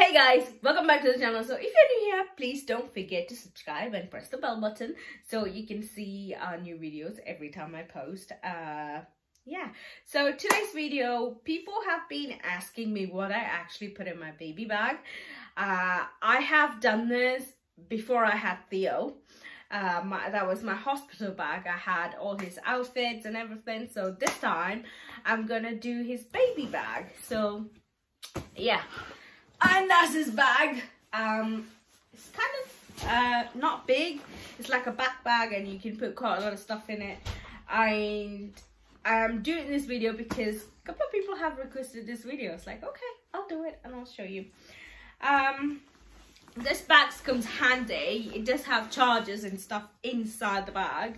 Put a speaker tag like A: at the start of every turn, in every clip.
A: Hey guys, welcome back to the channel. So if you're new here, please don't forget to subscribe and press the bell button so you can see our new videos every time I post. Uh, yeah, so today's video, people have been asking me what I actually put in my baby bag. Uh, I have done this before I had Theo. Uh, my, that was my hospital bag. I had all his outfits and everything. So this time I'm gonna do his baby bag. So yeah, and that's his bag. Um, it's kind of uh, not big. It's like a back bag and you can put quite a lot of stuff in it. And I'm doing this video because a couple of people have requested this video. It's like, okay, I'll do it and I'll show you. Um, this bag comes handy. It does have chargers and stuff inside the bag.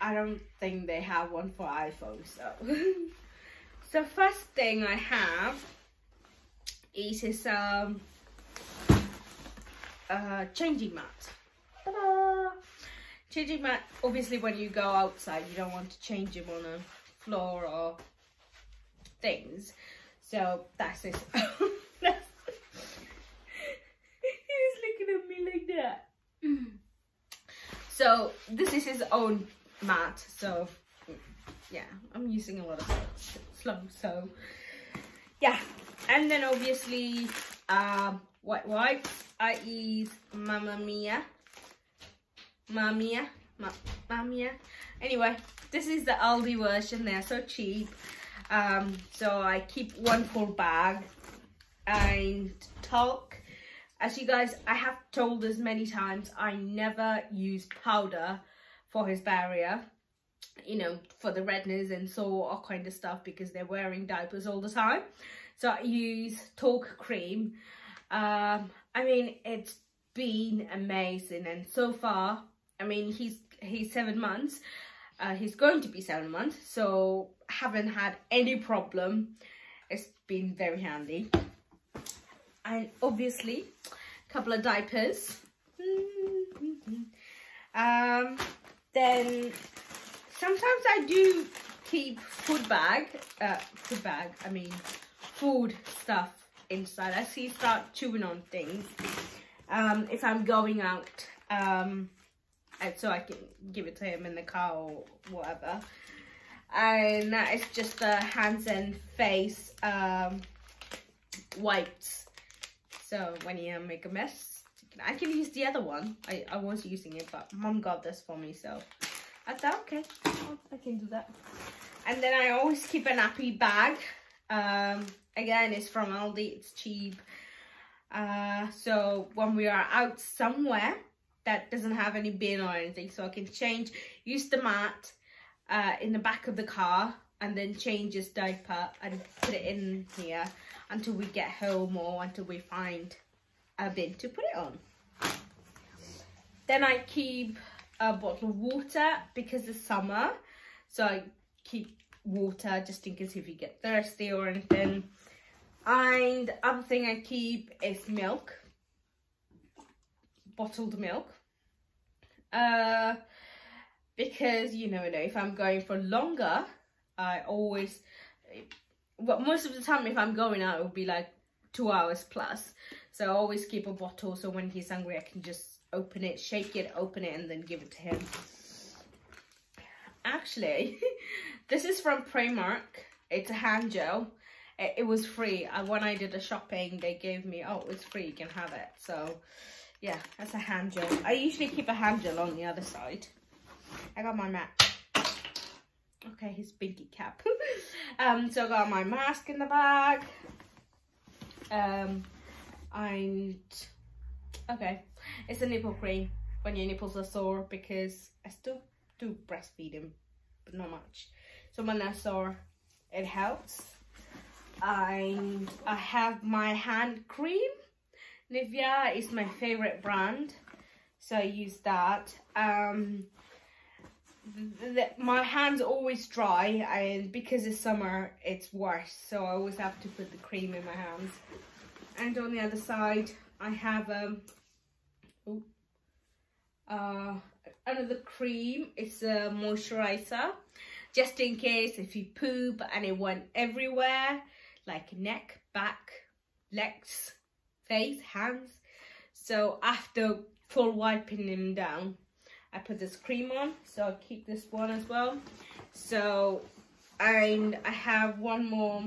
A: I don't think they have one for iPhone, so. so first thing I have is his um, uh, changing mat. Changing mat, obviously when you go outside, you don't want to change him on a floor or things. So that's his. He was looking at me like that. So this is his own mat. So yeah, I'm using a lot of slow. So yeah, and then obviously um, white wipes. I use Mamia. Mamma Mia. Ma Mamia. Anyway, this is the Aldi version. They're so cheap. Um, so I keep one full bag and talk. As you guys, I have told this many times, I never use powder for his barrier you know, for the redness and so all kind of stuff because they're wearing diapers all the time. So I use Talk Cream. Um, I mean, it's been amazing and so far, I mean, he's he's seven months. Uh, he's going to be seven months, so haven't had any problem. It's been very handy. And obviously, a couple of diapers. Um, then sometimes I do keep food bag, uh, food bag, I mean food stuff inside. I see start chewing on things. Um, if I'm going out, um, so I can give it to him in the car or whatever. And that is just the hands and face um, wipes. So when you make a mess, I can use the other one. I, I was using it, but mom got this for me, so I thought, okay, I can do that. And then I always keep a nappy bag. Um, again, it's from Aldi, it's cheap. Uh, so when we are out somewhere that doesn't have any bin or anything, so I can change, use the mat uh, in the back of the car and then change his diaper and put it in here until we get home or until we find a bin to put it on. Then I keep a bottle of water because it's summer. So I keep water just in case if you get thirsty or anything. And the other thing I keep is milk. Bottled milk. Uh, because, you never know, if I'm going for longer, I always... Well, most of the time if I'm going out, it will be like two hours plus. So I always keep a bottle so when he's hungry, I can just open it, shake it, open it, and then give it to him. Actually, this is from Primark. It's a hand gel. It, it was free. Uh, when I did the shopping, they gave me, oh, it's free, you can have it. So, yeah, that's a hand gel. I usually keep a hand gel on the other side. I got my mat. Okay, his binky cap. um, so I got my mask in the bag. Um, and okay, it's a nipple cream when your nipples are sore because I still do breastfeed him, but not much. So when they're sore, it helps. And I have my hand cream. Nivea is my favorite brand, so I use that. Um, the, the, my hands always dry and because it's summer it's worse so I always have to put the cream in my hands and on the other side I have um, uh, another cream it's a moisturizer just in case if you poop and it went everywhere like neck back legs, face, hands. So after full wiping him down, I put this cream on. So I'll keep this one as well. So, and I have one more,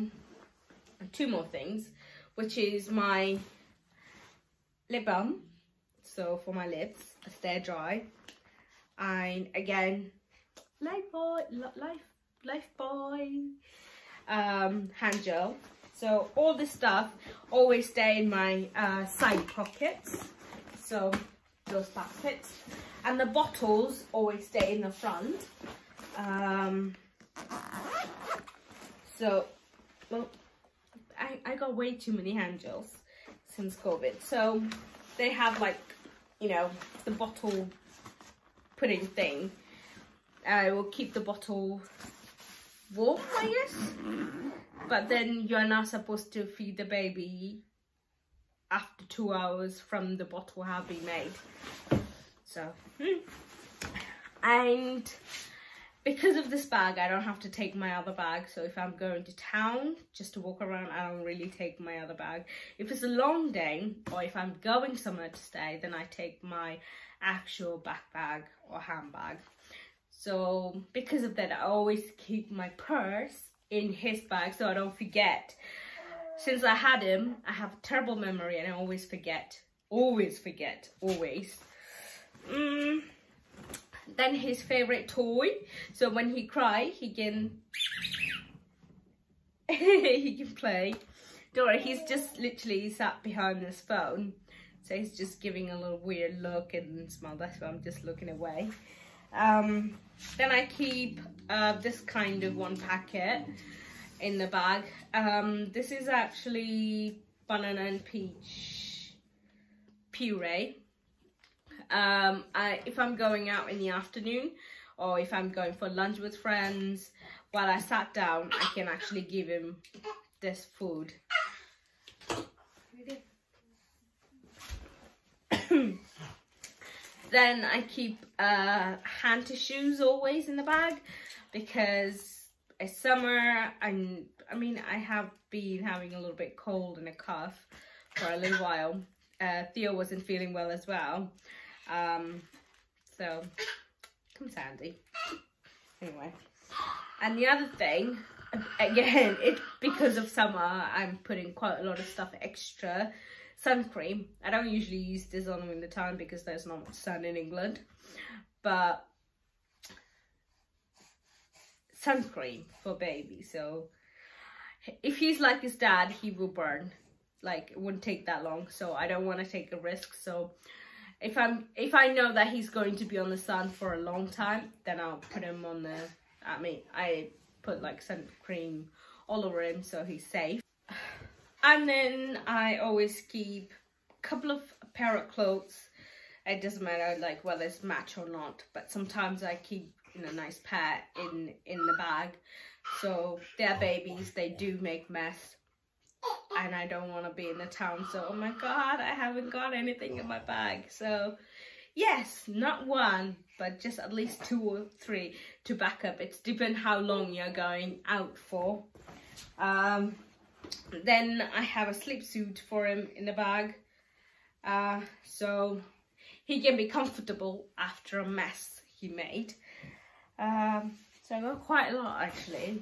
A: two more things, which is my lip balm. So for my lips, stay dry. And again, Lifebuoy, life, Lifebuoy, um, hand gel. So all this stuff always stay in my uh, side pockets. So those pockets. And the bottles always stay in the front. Um, so, well, I, I got way too many hand gels since COVID. So they have like, you know, the bottle pudding thing. I will keep the bottle warm, I guess. But then you're not supposed to feed the baby after two hours from the bottle have been made. So, hmm. and because of this bag, I don't have to take my other bag. So if I'm going to town just to walk around, I don't really take my other bag. If it's a long day or if I'm going somewhere to stay, then I take my actual backpack or handbag. So because of that, I always keep my purse in his bag so I don't forget. Since I had him, I have a terrible memory and I always forget. Always forget, always. Mm. Then his favorite toy. So when he cry, he can he can play. Dora, he's just literally sat behind this phone. So he's just giving a little weird look and smile. That's why I'm just looking away. Um, then I keep uh, this kind of one packet in the bag. Um, this is actually banana and peach puree. Um, I, if I'm going out in the afternoon or if I'm going for lunch with friends, while I sat down, I can actually give him this food. Then I keep uh, hand tissues always in the bag because it's summer and I mean I have been having a little bit cold and a cough for a little while. Uh, Theo wasn't feeling well as well. Um, so, comes handy. Anyway. And the other thing, again, it's because of summer, I'm putting quite a lot of stuff extra. Sun cream. I don't usually use this on him in the time because there's not much sun in England. But sun cream for baby. So if he's like his dad, he will burn. Like it wouldn't take that long. So I don't want to take a risk. So if I'm if I know that he's going to be on the sun for a long time, then I'll put him on the. I mean, I put like sun cream all over him so he's safe. And then I always keep a couple of pair of clothes. It doesn't matter like whether it's match or not, but sometimes I keep in a nice pair in in the bag. So they're babies, they do make mess and I don't want to be in the town. So, oh my God, I haven't got anything in my bag. So, yes, not one, but just at least two or three to back up. It's depend how long you're going out for. Um, then I have a sleep suit for him in the bag. Uh, so he can be comfortable after a mess he made. Um, so I got quite a lot actually.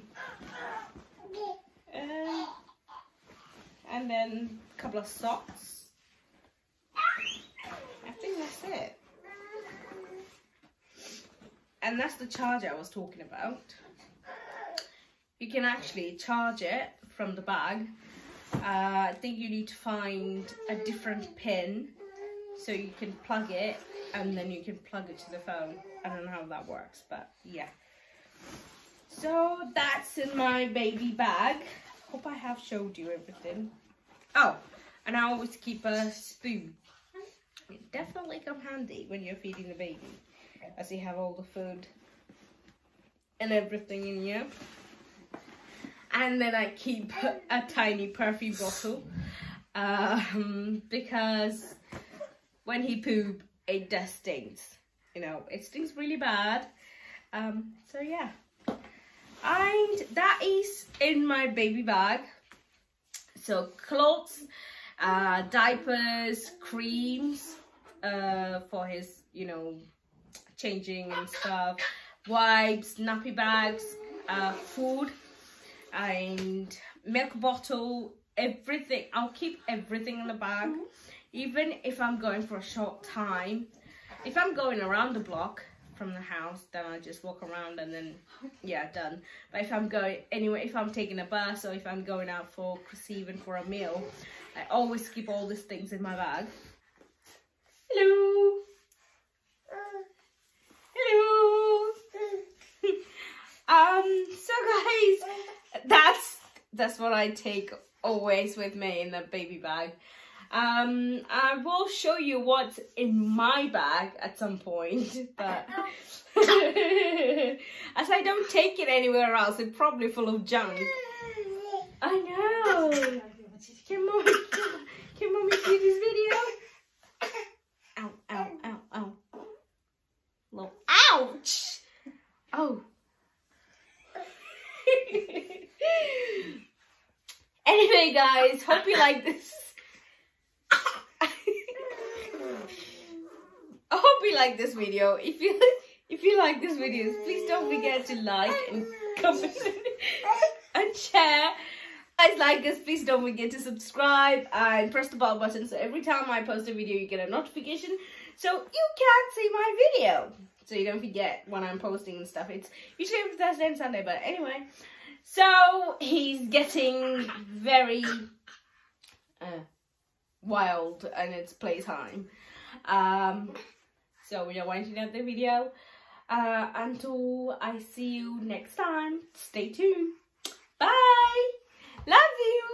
A: Um, and then a couple of socks. I think that's it. And that's the charger I was talking about. You can actually charge it from the bag. Uh, I think you need to find a different pin so you can plug it and then you can plug it to the phone. I don't know how that works, but yeah. So that's in my baby bag. Hope I have showed you everything. Oh, and I always keep a spoon. It definitely come handy when you're feeding the baby, as you have all the food and everything in here. And then I keep a tiny perfume bottle um, because when he poop, it does stinks. You know, it stinks really bad. Um, so yeah. And that is in my baby bag. So clothes, uh, diapers, creams uh, for his, you know, changing and stuff, wipes, nappy bags, uh, food, and milk bottle, everything. I'll keep everything in the bag, even if I'm going for a short time. If I'm going around the block from the house, then I just walk around and then, yeah, done. But if I'm going anyway, if I'm taking a bus or if I'm going out for even for a meal, I always keep all these things in my bag. Hello. Hello. um. So guys, that's what I take always with me in the baby bag. Um, I will show you what's in my bag at some point, but as I don't take it anywhere else, it's probably full of junk. I know. Can mommy, can mommy see this video? Anyway, guys, hope you like this. I hope you like this video. If you if you like this video, please don't forget to like and comment and share. Guys, like us, please don't forget to subscribe and press the bell button so every time I post a video you get a notification so you can see my video. So you don't forget when I'm posting and stuff. It's usually every Thursday and Sunday, but anyway. So he's getting very uh, wild and it's playtime. Um, so we are winding up the video. Uh, until I see you next time, stay tuned. Bye! Love you!